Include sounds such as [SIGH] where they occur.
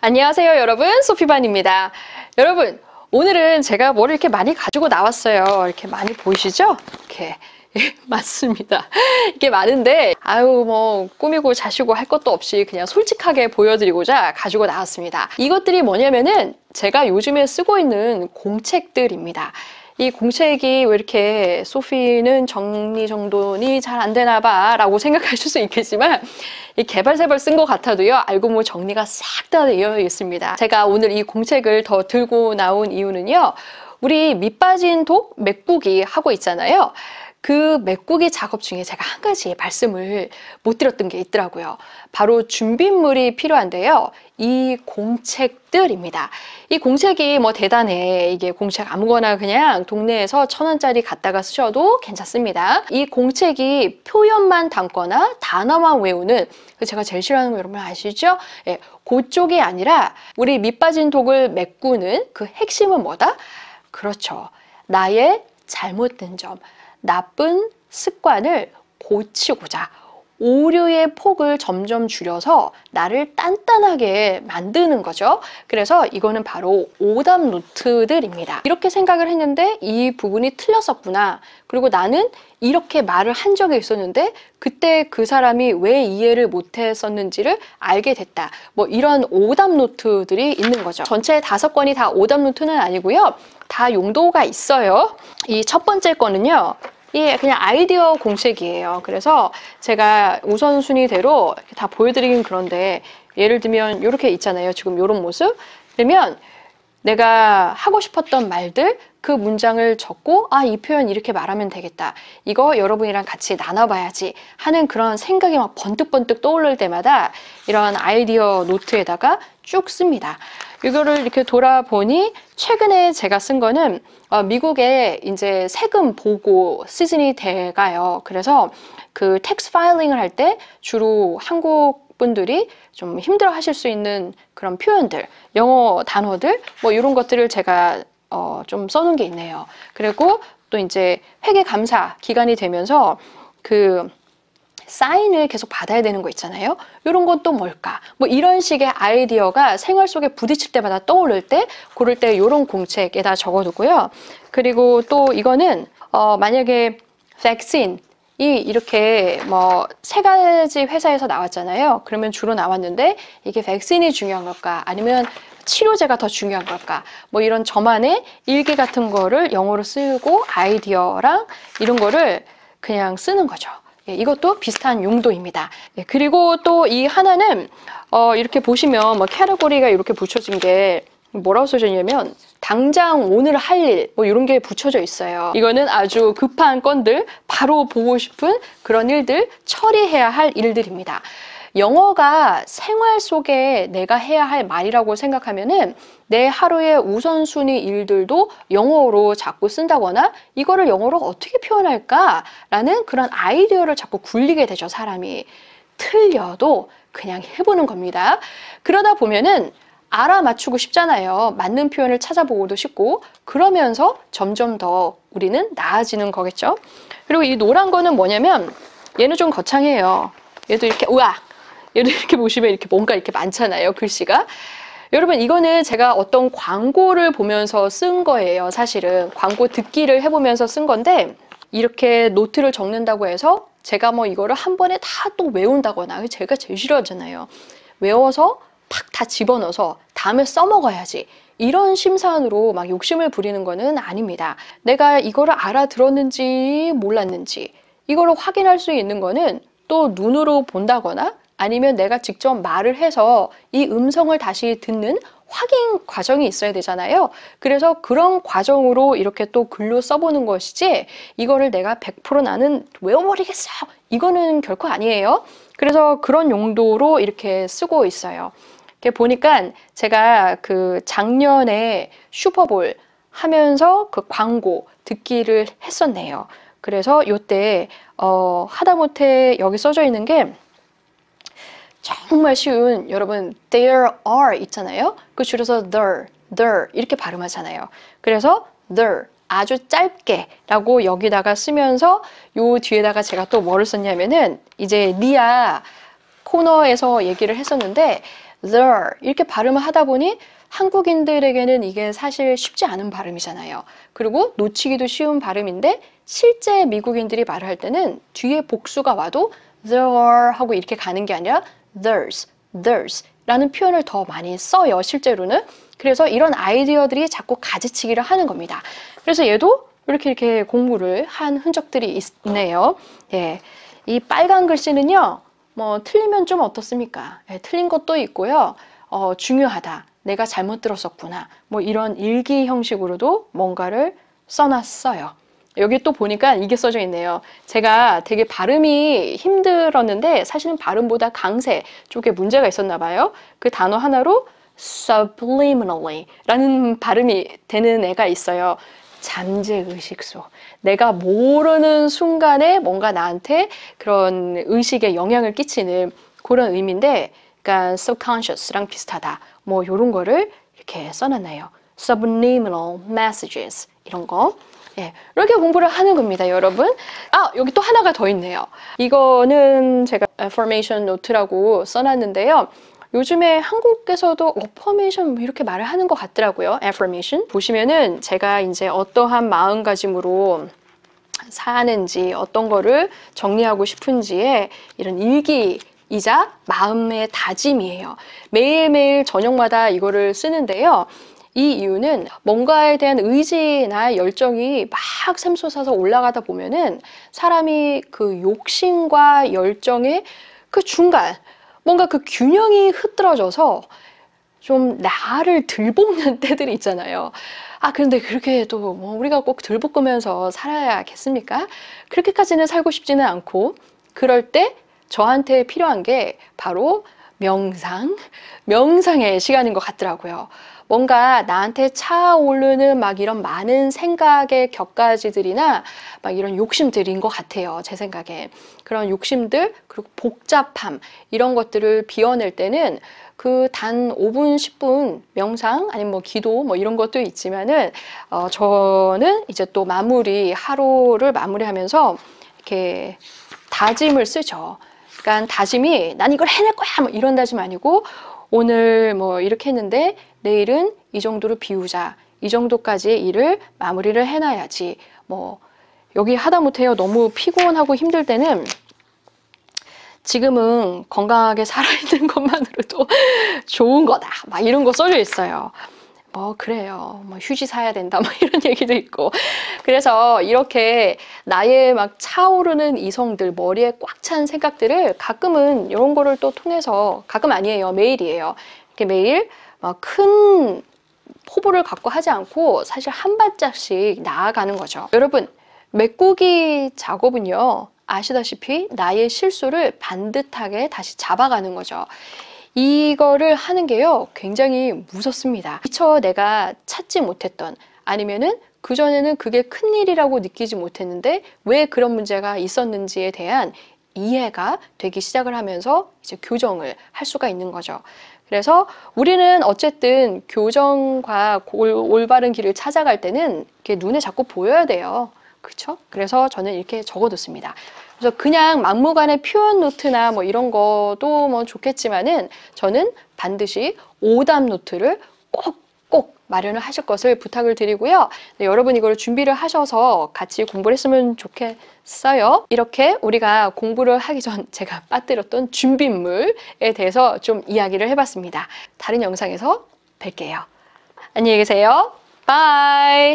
안녕하세요 여러분. 소피반입니다. 여러분 오늘은 제가 뭘 이렇게 많이 가지고 나왔어요? 이렇게 많이 보이시죠? 이렇게. 예, [LAUGHS] 맞습니다. 이게 많은데 아유 뭐 꾸미고 자시고 할 것도 없이 그냥 솔직하게 보여드리고자 가지고 나왔습니다. 이것들이 뭐냐면은 제가 요즘에 쓰고 있는 공책들입니다 이 공책이 왜 이렇게 소피는 정리정돈이 잘 안 되나 봐 라고 생각하실 수 있겠지만 이 개발세벌 쓴것 같아도요 알고 보면 정리가 싹 다 되어 있습니다. 제가 오늘 이 공책을 더 들고 나온 이유는요 우리 밑빠진 독 맥북이 하고 있잖아요 그 메꾸기 작업 중에 제가 한 가지 말씀을 못 드렸던 게 있더라고요. 바로 준비물이 필요한데요. 이 공책들입니다. 이 공책이 뭐 대단해. 이게 공책 아무거나 그냥 동네에서 천 원짜리 갖다가 쓰셔도 괜찮습니다. 이 공책이 표현만 담거나 단어만 외우는 그 제가 제일 싫어하는 거 여러분 아시죠? 예, 그쪽이 아니라 우리 밑빠진 독을 메꾸는 그 핵심은 뭐다? 그렇죠. 나의 잘못된 점, 나쁜 습관을 고치고자 오류의 폭을 점점 줄여서 나를 단단하게 만드는 거죠. 그래서 이거는 바로 오답 노트들입니다. 이렇게 생각을 했는데 이 부분이 틀렸었구나. 그리고 나는 이렇게 말을 한 적이 있었는데 그때 그 사람이 왜 이해를 못했었는지를 알게 됐다. 뭐 이런 오답 노트들이 있는 거죠. 전체 다섯 건이 다 오답 노트는 아니고요. 다 용도가 있어요. 이 첫 번째 거는요. 이 그냥 아이디어 공책이에요. 그래서 제가 우선순위대로 다 보여드리긴 그런데 예를 들면 이렇게 있잖아요. 지금 이런 모습. 그러면 내가 하고 싶었던 말들 그 문장을 적고 아 이 표현 이렇게 말하면 되겠다 이거 여러분이랑 같이 나눠봐야지 하는 그런 생각이 막 번뜩번뜩 떠오를 때마다 이런 아이디어 노트에다가 쭉 씁니다 이거를 이렇게 돌아보니 최근에 제가 쓴 거는 어, 미국에 이제 세금 보고 시즌이 돼가요 그래서 그 tax filing을 할 때 주로 한국 분들이 좀 힘들어 하실 수 있는 그런 표현들, 영어 단어들, 뭐 이런 것들을 제가 어, 좀 써놓은 게 있네요. 그리고 또 이제 회계 감사 기간이 되면서 그 사인을 계속 받아야 되는 거 있잖아요. 이런 건 또 뭘까? 뭐 이런 식의 아이디어가 생활 속에 부딪힐 때마다 떠오를 때 고를 때 이런 공책에다 적어두고요. 그리고 또 이거는 어, 만약에 백신 이 이렇게 뭐 세 가지 회사에서 나왔잖아요. 그러면 주로 나왔는데 이게 백신이 중요한 걸까? 아니면 치료제가 더 중요한 걸까? 뭐 이런 저만의 일기 같은 거를 영어로 쓰고 아이디어랑 이런 거를 그냥 쓰는 거죠. 예, 이것도 비슷한 용도입니다. 예, 그리고 또 이 하나는 어, 이렇게 보시면 뭐 캐러고리가 이렇게 붙여진 게 뭐라고 써져 있냐면 당장 오늘 할 일 뭐 이런 게 붙여져 있어요. 이거는 아주 급한 건들 바로 보고 싶은 그런 일들 처리해야 할 일들입니다. 영어가 생활 속에 내가 해야 할 말이라고 생각하면은 내 하루의 우선순위 일들도 영어로 자꾸 쓴다거나 이거를 영어로 어떻게 표현할까라는 그런 아이디어를 자꾸 굴리게 되죠, 사람이. 틀려도 그냥 해보는 겁니다. 그러다 보면은 알아맞추고 싶잖아요. 맞는 표현을 찾아보고도 싶고 그러면서 점점 더 우리는 나아지는 거겠죠. 그리고 이 노란 거는 뭐냐면 얘는 좀 거창해요. 얘도 이렇게 우와 이렇게 보시면 이렇게 뭔가 이렇게 많잖아요. 글씨가. 여러분 이거는 제가 어떤 광고를 보면서 쓴 거예요. 사실은 광고 듣기를 해보면서 쓴 건데 이렇게 노트를 적는다고 해서 제가 뭐 이거를 한 번에 다 또 외운다거나 제가 제일 싫어하잖아요. 외워서 팍 다 집어넣어서 다음에 써먹어야지. 이런 심산으로 막 욕심을 부리는 거는 아닙니다. 내가 이거를 알아들었는지 몰랐는지 이거를 확인할 수 있는 거는 또 눈으로 본다거나 아니면 내가 직접 말을 해서 이 음성을 다시 듣는 확인 과정이 있어야 되잖아요. 그래서 그런 과정으로 이렇게 또 글로 써보는 것이지 이거를 내가 100% 나는 외워버리겠어. 이거는 결코 아니에요. 그래서 그런 용도로 이렇게 쓰고 있어요. 이렇게 보니까 제가 그 작년에 슈퍼볼 하면서 그 광고 듣기를 했었네요. 그래서 요때 어, 하다못해 여기 써져 있는 게 정말 쉬운 여러분 there are 있잖아요. 그 줄여서 there, there 이렇게 발음하잖아요. 그래서 there 아주 짧게 라고 여기다가 쓰면서 요 뒤에다가 제가 또 뭐를 썼냐면은 이제 리아 코너에서 얘기를 했었는데 there 이렇게 발음을 하다 보니 한국인들에게는 이게 사실 쉽지 않은 발음이잖아요. 그리고 놓치기도 쉬운 발음인데 실제 미국인들이 말을 할 때는 뒤에 복수가 와도 there 하고 이렇게 가는 게 아니라 there's, there's 라는 표현을 더 많이 써요, 실제로는. 그래서 이런 아이디어들이 자꾸 가지치기를 하는 겁니다. 그래서 얘도 이렇게 이렇게 공부를 한 흔적들이 있네요. 예. 이 빨간 글씨는요, 뭐, 틀리면 좀 어떻습니까? 예, 틀린 것도 있고요. 어, 중요하다. 내가 잘못 들었었구나. 뭐 이런 일기 형식으로도 뭔가를 써놨어요. 여기 또 보니까 이게 써져 있네요. 제가 되게 발음이 힘들었는데 사실은 발음보다 강세 쪽에 문제가 있었나 봐요. 그 단어 하나로 subliminally 라는 발음이 되는 애가 있어요. 잠재의식소. 내가 모르는 순간에 뭔가 나한테 그런 의식에 영향을 끼치는 그런 의미인데, 그러니까 subconscious랑 비슷하다. 뭐 이런 거를 이렇게 써놨나요? subliminal messages 이런 거. 예, 이렇게 공부를 하는 겁니다, 여러분. 아, 여기 또 하나가 더 있네요. 이거는 제가 affirmation note라고 써놨는데요. 요즘에 한국에서도 affirmation 뭐 이렇게 말을 하는 것 같더라고요. affirmation. 보시면은 제가 이제 어떠한 마음가짐으로 사는지 어떤 거를 정리하고 싶은지에 이런 일기 이자 마음의 다짐이에요. 매일매일 저녁마다 이거를 쓰는데요. 이 이유는 뭔가에 대한 의지나 열정이 막 샘솟아서 올라가다 보면은 사람이 그 욕심과 열정의 그 중간, 뭔가 그 균형이 흐트러져서 좀 나를 들볶는 [LAUGHS] 때들이 있잖아요. 아, 그런데 그렇게 또 뭐 우리가 꼭 들볶으면서 살아야겠습니까? 그렇게까지는 살고 싶지는 않고, 그럴 때 저한테 필요한 게 바로 명상, 명상의 시간인 것 같더라고요. 뭔가 나한테 차오르는 막 이런 많은 생각의 격가지들이나 막 이런 욕심들인 것 같아요. 제 생각에. 그런 욕심들, 그리고 복잡함, 이런 것들을 비워낼 때는 그 단 5분, 10분 명상, 아니면 뭐 기도, 뭐 이런 것도 있지만은, 어, 저는 이제 또 마무리, 하루를 마무리하면서 이렇게 다짐을 쓰죠. 그러니까 다짐이 난 이걸 해낼 거야 뭐 이런 다짐 아니고 오늘 뭐 이렇게 했는데 내일은 이 정도로 비우자 이 정도까지의 일을 마무리를 해놔야지 뭐 여기 하다 못해요 너무 피곤하고 힘들 때는 지금은 건강하게 살아있는 [LAUGHS] 것만으로도 좋은 거다 막 이런 거 써져 있어요 뭐 그래요. 뭐 휴지 사야 된다. 뭐 이런 [LAUGHS] 얘기도 있고. 그래서 이렇게 나의 막 차오르는 이성들, 머리에 꽉 찬 생각들을 가끔은 이런 거를 또 통해서 가끔 아니에요. 매일이에요. 이렇게 매일 큰 포부를 갖고 하지 않고 사실 한 발짝씩 나아가는 거죠. 여러분, 메꾸기 작업은요. 아시다시피 나의 실수를 반듯하게 다시 잡아가는 거죠. 이거를 하는 게요, 굉장히 무섭습니다. 미처 내가 찾지 못했던, 아니면은 그전에는 그게 큰일이라고 느끼지 못했는데 왜 그런 문제가 있었는지에 대한 이해가 되기 시작을 하면서 이제 교정을 할 수가 있는 거죠. 그래서 우리는 어쨌든 교정과 올, 올바른 길을 찾아갈 때는 이렇게 눈에 자꾸 보여야 돼요. 그렇죠? 그래서 저는 이렇게 적어뒀습니다. 그래서 그냥 막무가내 표현 노트나 뭐 이런 것도 뭐 좋겠지만은 저는 반드시 오답 노트를 꼭꼭 마련을 하실 것을 부탁을 드리고요. 네, 여러분 이걸 준비를 하셔서 같이 공부를 했으면 좋겠어요. 이렇게 우리가 공부를 하기 전 [LAUGHS] 제가 빠뜨렸던 준비물에 대해서 좀 이야기를 해봤습니다. 다른 영상에서 뵐게요. 안녕히 계세요. 바이.